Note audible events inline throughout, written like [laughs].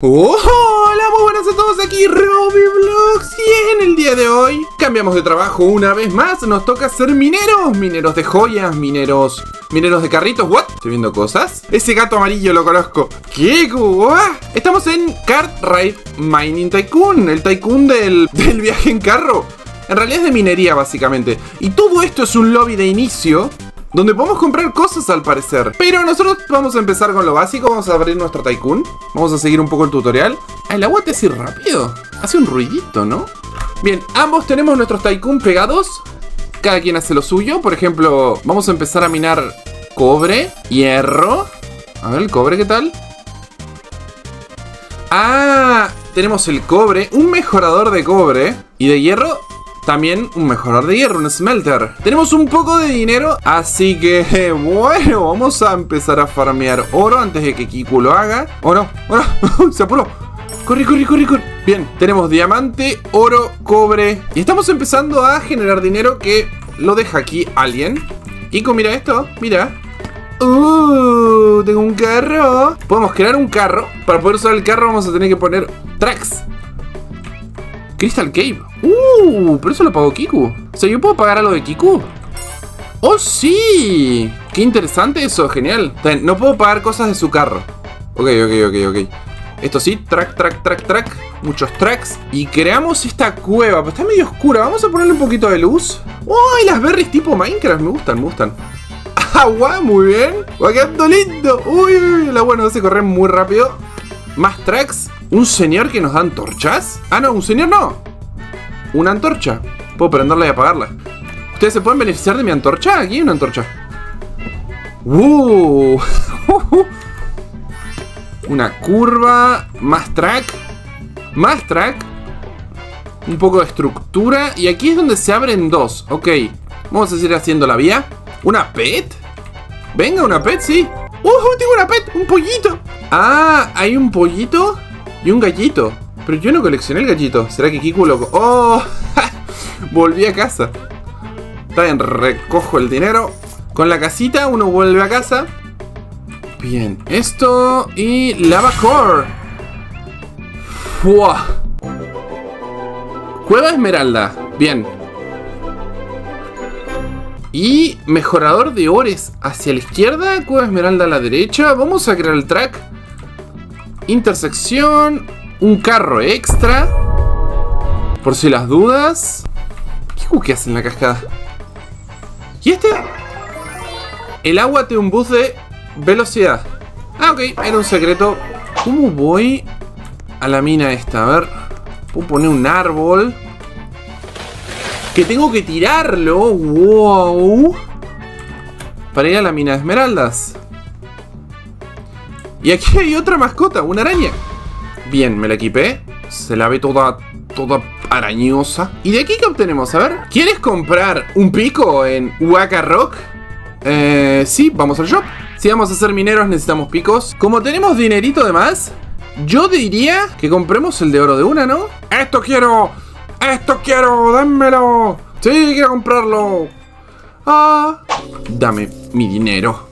Hola, muy buenas a todos, aquí Vlogs y en el día de hoy cambiamos de trabajo una vez más, nos toca ser mineros, mineros de joyas, mineros, mineros de carritos, ¿what? Estoy viendo cosas, ese gato amarillo lo conozco, ¿qué? ¡Guau! Estamos en Ride Mining Tycoon, el tycoon del, del viaje en carro, en realidad es de minería básicamente, y todo esto es un lobby de inicio donde podemos comprar cosas al parecer. Pero nosotros vamos a empezar con lo básico, vamos a abrir nuestro Tycoon, vamos a seguir un poco el tutorial. Ah, el agua te hace rápido, hace un ruidito, ¿no? Bien, ambos tenemos nuestros Tycoon pegados, cada quien hace lo suyo, por ejemplo, vamos a empezar a minar cobre, hierro, a ver el cobre, ¿qué tal? Ah, tenemos el cobre, un mejorador de cobre y de hierro también un mejorador de hierro, un smelter. Tenemos un poco de dinero, así que [laughs] bueno, vamos a empezar a farmear oro antes de que Kiku lo haga. ¡Oh no! ¡Oh no! [laughs] ¡Se apuró! ¡Corre, corre, corre, corre! Bien, tenemos diamante, oro, cobre. Y estamos empezando a generar dinero que lo deja aquí alguien. Kiku, mira esto, mira. ¡Uh! Tengo un carro. Podemos crear un carro. Para poder usar el carro vamos a tener que poner tracks. Crystal Cave. ¡Uh! Pero eso lo pagó Kiku. O sea, ¿yo puedo pagar algo de Kiku? ¡Oh, sí! ¡Qué interesante eso! Genial. No puedo pagar cosas de su carro. Ok, ok, ok, ok. Esto sí, track, track, track, track. Muchos tracks. Y creamos esta cueva. Pero está medio oscura. Vamos a ponerle un poquito de luz. ¡Uy! las berries tipo Minecraft me gustan, me gustan. [laughs] ¡Agua! Muy bien. Va quedando lindo. ¡Uy! agua nos hace correr muy rápido. Más tracks. ¿Un señor que nos da antorchas? Ah, no, un señor no. Una antorcha. Puedo prenderla y apagarla. ¿Ustedes se pueden beneficiar de mi antorcha? Aquí hay una antorcha. ¡Uh! [laughs] una curva. Más track. Más track. Un poco de estructura. Y aquí es donde se abren dos. Ok. Vamos a seguir haciendo la vía. ¿Una pet? Venga, una pet, sí. ¡Uh! Tengo una pet. Un pollito. Ah, hay un pollito. Y un gallito. Pero yo no coleccioné el gallito. ¿Será que Kiku loco? ¡Oh! [laughs] Volví a casa. Está bien, recojo el dinero. Con la casita uno vuelve a casa. Bien, esto y lava core. ¡Fua! Cueva esmeralda. Bien. Y mejorador de ores hacia la izquierda, cueva esmeralda a la derecha. Vamos a crear el track. Intersección. Un carro extra. Por si las dudas. ¿Qué hace en la cascada? ¿Y este? El agua tiene un boost de velocidad. Ah, ok. Era un secreto. ¿Cómo voy a la mina esta? A ver. Puedo poner un árbol. Que tengo que tirarlo. Wow. Para ir a la mina de esmeraldas. Y aquí hay otra mascota, una araña. Bien, me la equipé. Se la ve toda, toda arañosa. ¿Y de aquí qué obtenemos? A ver. ¿Quieres comprar un pico en Waka Rock? Eh, sí, vamos al shop. Si vamos a ser mineros necesitamos picos. Como tenemos dinerito de más, yo diría que compremos el de oro de una, ¿no? ¡Esto quiero! ¡Esto quiero! ¡Dénmelo! ¡Sí, quiero comprarlo! Ah, dame mi dinero.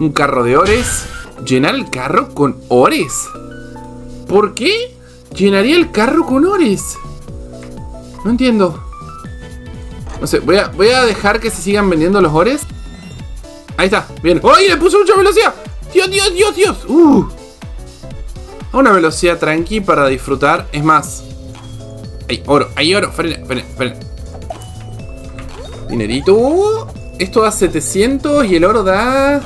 Un carro de ores. ¿Llenar el carro con ores? ¿Por qué llenaría el carro con ores? No entiendo. No sé, voy a, voy a dejar que se sigan vendiendo los ores. Ahí está, bien. ¡Ay, le puso mucha velocidad! ¡Dios, Dios, Dios, Dios! ¡Uh! A una velocidad tranqui para disfrutar. Es más. Hay oro, hay oro. Frena, frena, frena. Dinerito. Esto da 700 y el oro da...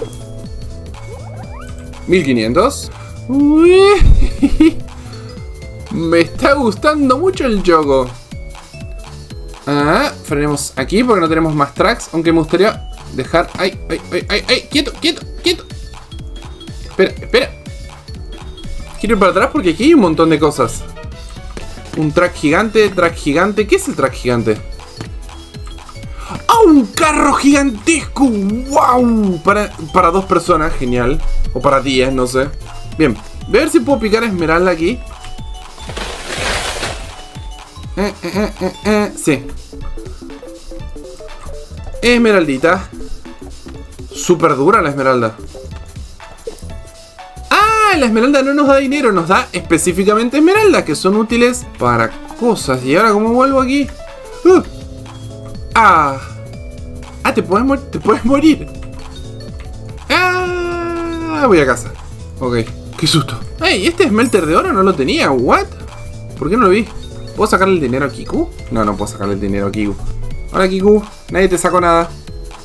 1500. [laughs] Me está gustando mucho el juego. Ah, frenemos aquí porque no tenemos más tracks. Aunque me gustaría dejar... ¡Ay, ay, ay, ay! ay! ¡Quieto, quieto, quieto! Espera, espera. Quiero ir para atrás porque aquí hay un montón de cosas. Un track gigante, track gigante. ¿Qué es el track gigante? ¡Ah, un carro gigantesco! ¡Wow! Para, para dos personas, genial. O para 10, no sé. Bien, voy a ver si puedo picar esmeralda aquí. Eh, eh, eh, sí. Esmeraldita. Súper dura la esmeralda. ¡Ah! La esmeralda no nos da dinero, nos da específicamente esmeraldas que son útiles para cosas. ¿Y ahora cómo vuelvo aquí? Uh. Ah. Ah, te puedes, te puedes morir. Ah, voy a casa. Ok, qué susto. Hey, este smelter de oro no lo tenía. ¿What? ¿Por qué no lo vi? ¿Puedo sacarle el dinero a Kiku? No, no puedo sacarle el dinero a Kiku. Hola, Kiku. Nadie te sacó nada.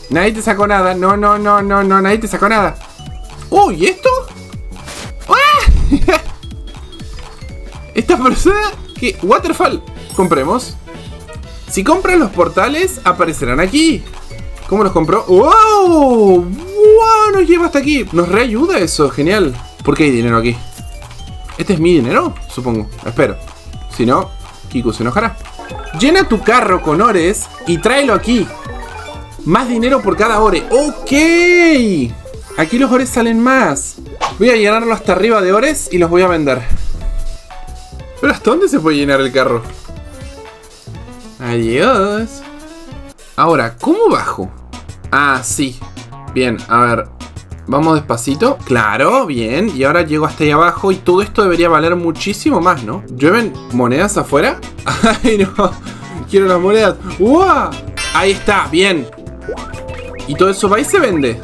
Nadie te sacó nada. No, no, no, no, no. Nadie te sacó nada. ¡Uy! ¿y esto? ¡Ah! [laughs] Esta persona que... Waterfall. Compremos. Si compran los portales, aparecerán aquí. ¿Cómo los compró? ¡Wow! ¡Wow! Nos lleva hasta aquí. Nos reayuda eso. Genial. ¿Por qué hay dinero aquí? ¿Este es mi dinero? Supongo. Espero. Si no, Kiku se enojará. Llena tu carro con ores y tráelo aquí. Más dinero por cada ore. ¡Ok! Aquí los ores salen más. Voy a llenarlo hasta arriba de ores y los voy a vender. ¿Pero hasta dónde se puede llenar el carro? Adiós. Ahora, ¿cómo bajo? Ah, sí. Bien, a ver. Vamos despacito. Claro, bien. Y ahora llego hasta ahí abajo y todo esto debería valer muchísimo más, ¿no? ¿Llueven monedas afuera? [laughs] ¡Ay, no! Quiero las monedas. ¡Uah! Ahí está, bien. Y todo eso va y se vende.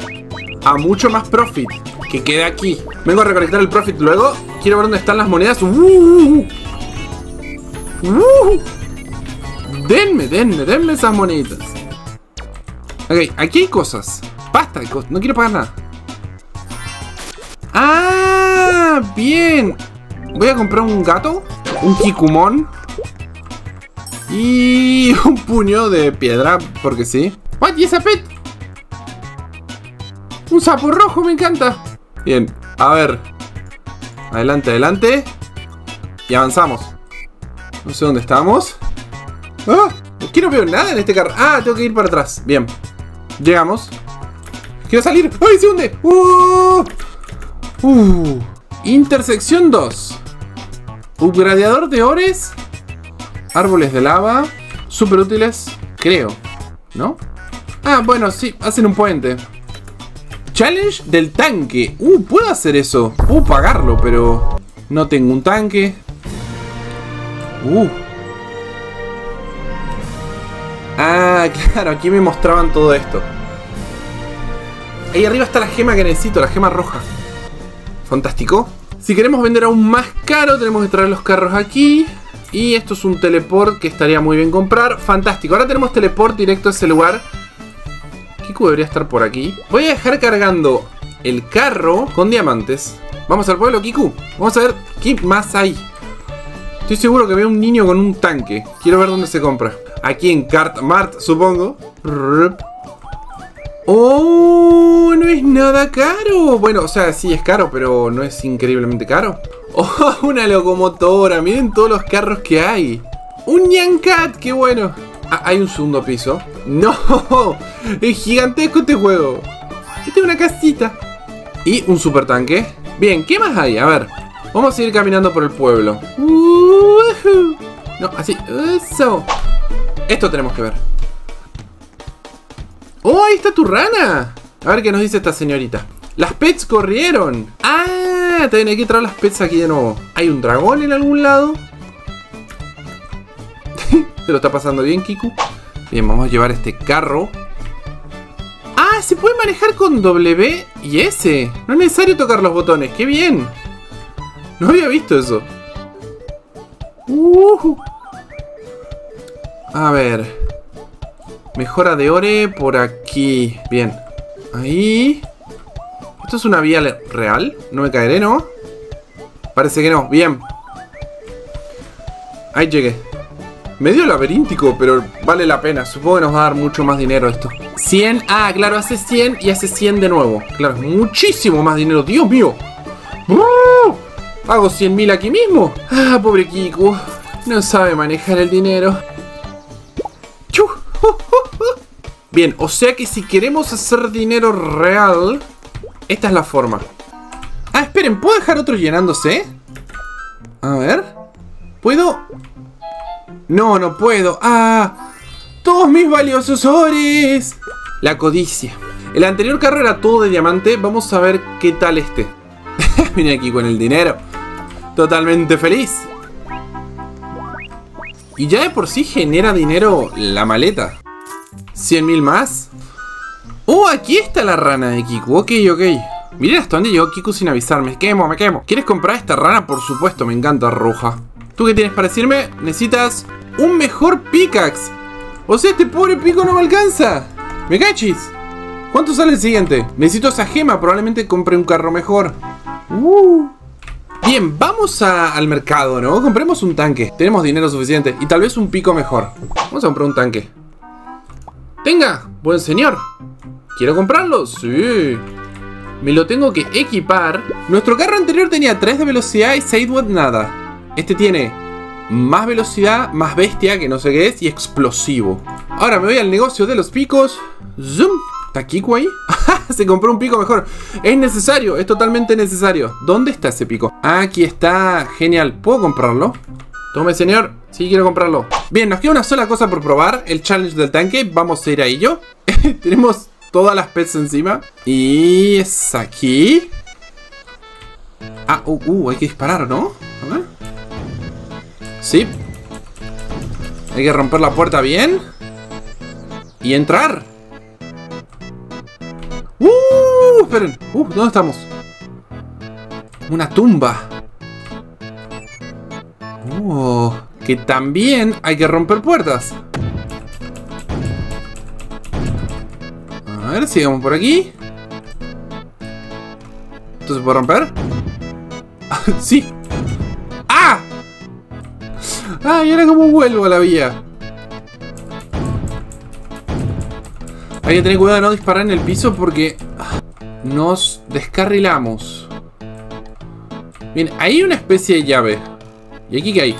A mucho más profit. Que quede aquí. Vengo a recolectar el profit luego. Quiero ver dónde están las monedas. ¡Uh! ¡Uh! Denme, denme, denme esas moneditas. Ok, aquí hay cosas. Basta. No quiero pagar nada. ¡Ah! Bien. Voy a comprar un gato. Un Kikumon. Y [laughs] un puño de piedra, porque sí. ¿What? ¿Y esa pet? Un sapo rojo, me encanta. Bien, a ver. Adelante, adelante. Y avanzamos. No sé dónde estamos. ¡Ah! Aquí no veo nada en este carro. Ah, tengo que ir para atrás. Bien. Llegamos. Quiero salir. ¡Ay, se hunde! ¡Uh! Uh. Intersección 2. Upgradeador de ores. Árboles de lava. Súper útiles. Creo. ¿No? Ah, bueno, sí. Hacen un puente. Challenge del tanque. Uh, puedo hacer eso. Puedo pagarlo, pero... No tengo un tanque. Uh. Ah, [laughs] claro, aquí me mostraban todo esto. Ahí arriba está la gema que necesito, la gema roja. Fantástico. Si queremos vender aún más caro, tenemos que traer los carros aquí. Y esto es un teleport que estaría muy bien comprar. Fantástico. Ahora tenemos teleport directo a ese lugar. Kiku debería estar por aquí. Voy a dejar cargando el carro con diamantes. Vamos al pueblo, Kiku. Vamos a ver qué más hay. Estoy seguro que veo un niño con un tanque. Quiero ver dónde se compra. Aquí en Cart Mart, supongo. ¡Oh! No es nada caro. Bueno, o sea, sí es caro, pero no es increíblemente caro. [laughs] ¡Oh! Una locomotora. Miren todos los carros que hay. ¡Un Nyancat! ¡Qué bueno! Ah, hay un segundo piso. [laughs] ¡No! Es gigantesco este juego. Este es una casita. Y un super tanque. Bien, ¿qué más hay? A ver. Vamos a ir caminando por el pueblo. No, así. Eso. Esto tenemos que ver. ¡Oh, ahí está tu rana! A ver qué nos dice esta señorita. Las pets corrieron. Ah, también que traer las pets aquí de nuevo. ¿Hay un dragón en algún lado? [laughs] ¿Se lo está pasando bien, Kiku? Bien, vamos a llevar este carro. ¡Ah! Se puede manejar con W y S. No es necesario tocar los botones. ¡Qué bien! No había visto eso. Uh. A ver. Mejora de ore por aquí. Bien. Ahí. ¿Esto es una vía real? No me caeré, ¿no? Parece que no. Bien. Ahí llegué. Medio laberíntico, pero vale la pena. Supongo que nos va a dar mucho más dinero esto. 100. Ah, claro, hace 100 y hace 100 de nuevo. Claro, muchísimo más dinero. Dios mío. Hago 100.000 aquí mismo. Ah, pobre Kiku. No sabe manejar el dinero. Bien, o sea que si queremos hacer dinero real, esta es la forma. Ah, esperen, ¿puedo dejar otro llenándose? A ver. ¿Puedo? No, no puedo. ¡Ah! ¡Todos mis valiosos ores! La codicia. El anterior carro era todo de diamante. Vamos a ver qué tal este. [laughs] Mira aquí con el dinero. Totalmente feliz. Y ya de por sí genera dinero la maleta. 100.000 más. Oh, aquí está la rana de Kiku. Ok, ok. Hasta dónde llegó Kiku sin avisarme. Me quemo, me quemo. ¿Quieres comprar esta rana? Por supuesto, me encanta roja. ¿Tú qué tienes para decirme? Necesitas un mejor pickaxe. O sea, este pobre pico no me alcanza. ¿Me cachis? ¿Cuánto sale el siguiente? Necesito esa gema. Probablemente compre un carro mejor. Uh. Bien, vamos al mercado, ¿no? Compremos un tanque. Tenemos dinero suficiente. Y tal vez un pico mejor. Vamos a comprar un tanque. Tenga, buen señor. ¿Quiero comprarlo? Sí. Me lo tengo que equipar. Nuestro carro anterior tenía 3 de velocidad y 6 de nada. Este tiene más velocidad, más bestia, que no sé qué es, y explosivo. Ahora me voy al negocio de los picos. Zoom. ¿Está Kiko ahí? [laughs] Se compró un pico mejor. Es necesario, es totalmente necesario. ¿Dónde está ese pico? Aquí está. Genial. ¿Puedo comprarlo? Tome, señor. Sí, quiero comprarlo. Bien, nos queda una sola cosa por probar. El challenge del tanque. Vamos a ir a ello. [laughs] Tenemos todas las pets encima. Y es aquí. Ah, uh, uh, hay que disparar, ¿no? A ver. Sí. Hay que romper la puerta bien. Y entrar. ¡Uh! Esperen. Uh, ¿dónde estamos? Una tumba. Uh, que también hay que romper puertas. A ver, sigamos por aquí. ¿Esto se puede romper? [laughs] sí. ¡Ah! ¡Ah! ¿Y ahora cómo vuelvo a la vía? Hay que tener cuidado de no disparar en el piso porque nos descarrilamos. Bien, hay una especie de llave. ¿Y aquí qué hay?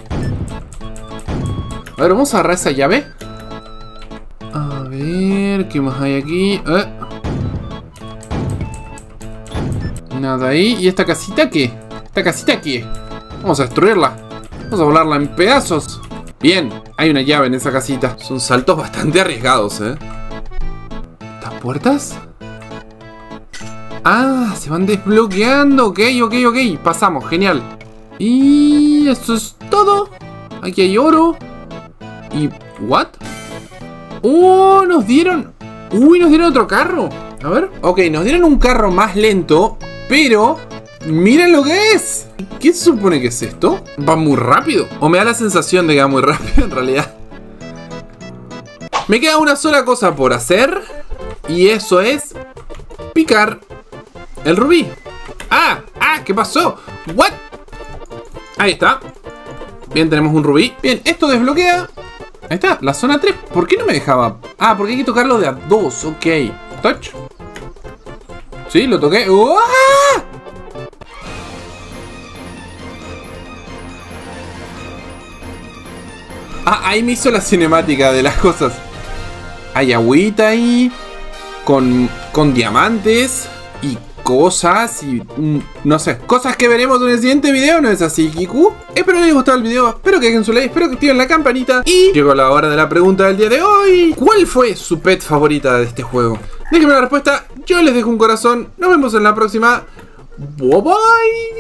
A ver, vamos a agarrar esa llave. A ver, ¿qué más hay aquí? Eh. Nada ahí. ¿Y esta casita qué? ¿Esta casita qué? Vamos a destruirla. Vamos a volarla en pedazos. Bien, hay una llave en esa casita. Son saltos bastante arriesgados, ¿eh? ¿Estas puertas? Ah, se van desbloqueando. Ok, ok, ok. Pasamos, genial. Y eso es todo. Aquí hay oro. ¿Y what? ¡Oh! Nos dieron... ¡Uy! Nos dieron otro carro. A ver. Ok, nos dieron un carro más lento. Pero... ¡Miren lo que es! ¿Qué se supone que es esto? ¿Va muy rápido? O me da la sensación de que va muy [laughs] rápido en realidad. Me queda una sola cosa por hacer. Y eso es... Picar el rubí. ¡Ah! ¡Ah! ¿Qué pasó? ¿What? Ahí está. Bien, tenemos un rubí. Bien, esto desbloquea. Ahí está, la zona 3. ¿Por qué no me dejaba? Ah, porque hay que tocarlo de a 2. Ok. Touch. Sí, lo toqué. ¡Ah! Ah, ahí me hizo la cinemática de las cosas. Hay agüita ahí. Con, con diamantes. Cosas y mm, no sé, cosas que veremos en el siguiente video, ¿no es así, Kiku? Espero que les haya gustado el video, espero que dejen su like, espero que activen la campanita y llegó la hora de la pregunta del día de hoy. ¿Cuál fue su pet favorita de este juego? Déjenme la respuesta, yo les dejo un corazón, nos vemos en la próxima. Bye bye.